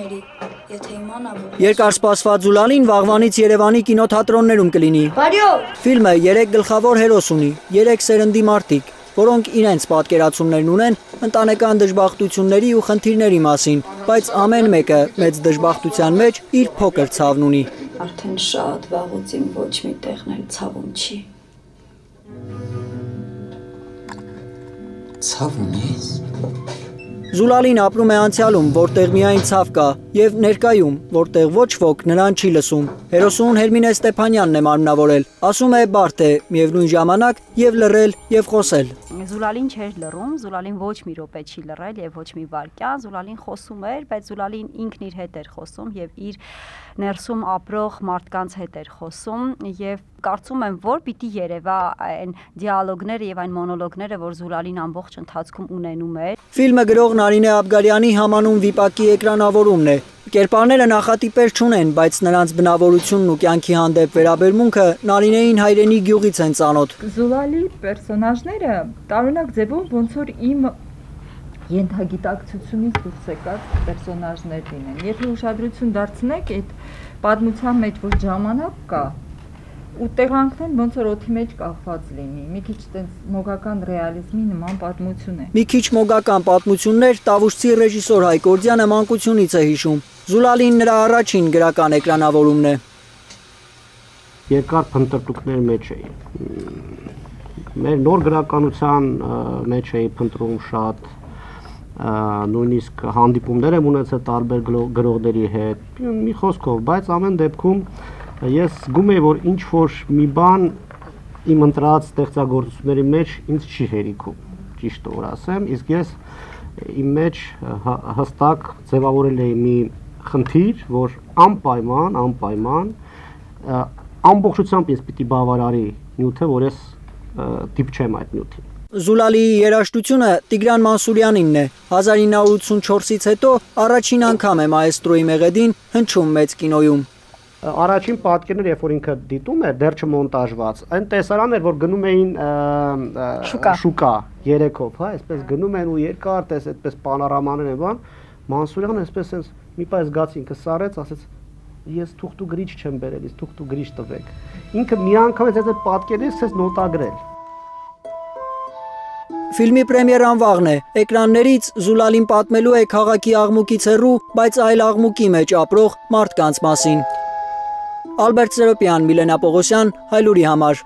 ների, եթե իմանամ որ Երկար սպասված Զուլալին վաղվանից Երևանի կինոթատրոններում կլինի։ Բարյո, Ֆիլմը 3 գլխավոր հերոս ունի, 3 սերնդի մարդիկ, որոնք իրենց պատկերացումներն ունեն ընտանեկան դժբախտությունների ու խնդիրների մասին, բայց ամեն մեկը մեծ դժբախտության մեջ իր փոքր ցավն ունի։ արդեն շատ վաղուց իմ ոչ մի տեղն էլ ցավում չի։ Ցավ ունես։ Զուլալին ապրում է անցյալում, որտեղ միայն ցավ կա, եւ ներկայում, որտեղ ոչ ոք նրան չի լսում։ Հերոսուն Հերմինե Ստեփանյանն է մարմնավորել։ Ասում է բարդ է միևնույն ժամանակ եւ լռել եւ խոսել։ Զուլալին չէր լռում, Զուլալին ոչ մի րոպե չի լռել եւ ոչ մի վարքյան, Զուլալին խոսում էր, բայց Զուլալին ինքն իր հետ էր խոսում եւ իր ներսում ապրող մարդկանց հետ էր խոսում եւ կարծում եմ, որ պիտի երևա այն դիալոգները եւ այն մոնոլոգները, որ Զուլալին ամբողջ ընթացքում ունենում էր։ Ֆիլմը գրող Նարինե Աբգարյանի համանուն վիպակի էկրանավորումն է։ Կերպարները նախատիպեր չունեն, բայց նրանց բնավորությունն ու կյանքի հանդեպ վերաբերմունքը Նարինեին հայրենի գյուղից են ծանոթ։ Զուլալի պերսոնաժները տարօրինակ ձևով ոնց որ իմ ենթագիտակցությունից դուրս եկած պերսոնաժներ լինեն։ Եթե ուշադրություն դարձնեք այդ պատմության մեջ որ ժամանակ կա, ու տեղանքն ոնց որ օթի մեջ կախված լինի։ Մի քիչ տենց մոգական ռեալիզմի նման պատմություն է։ Մի քիչ մոգական պատմություններ Տավուշցի ռեժիսոր Հայկ Օրդյանը մանկությունից է հիշում։ Զուլալին նրա առաջին գրական էկրանավորումն է։ երկար փնտրտուքներ մեջ էի։ Մեր նոր գրականության մեջ էի փնտրում շատ նույնիսկ հանդիպումներ եմ ունեցել տարբեր գրողների հետ մի խոսքով, բայց ամեն դեպքում ես զգում եի, որ ինչ որ մի բան իմ ընտրած ստեղծագործությունների մեջ ինձ չի հերիքում, ճիշտ որ ասեմ, իսկ ես իմ մեջ հստակ ձևավորել էի մի խնդիր, որ անպայման, անպայման ամբողջությամբ ես պիտի բավարարի նյութը, որ ես դիպչեմ այդ նյութին։ Զուլալիի երաժշտությունը Տիգրան Մանսուրյանինն է։ 1984-ից հետո առաջին անգամ է մայստրոյի մեղեդին հնչում մեծ կինոյում։ Առաջին պատկերները, երբ որ ինքը դիտում էր, դեռ չմոնտաժված, այն տեսարան էր, որ գնում էին Շուկա։ շուկա երեքով, հա, այսպես գնում են ու երկար տես այդպես պանորամաներ են բան, Մանսուրյանը այսպես sense մի պայ զգաց ինքը սարեց, ասեց ես թուղթ ու գրիչ չեմ բերել, ես թուղթ ու գրիչ տվեք։ Ինքը մի անգամ այդ պատկերից սկսեց նոտագրել։ Ֆիլմի պրեմիերան վաղն է։ Էկրաններից Զուլալին պատմելու է քաղաքի աղմուկից հեռու, բայց այլ աղմուկի մեջ ապրող մարդկանց մասին։ Ալբերտ Սերոպյան, Միլենա Պողոսյան, Հայլուրի համար։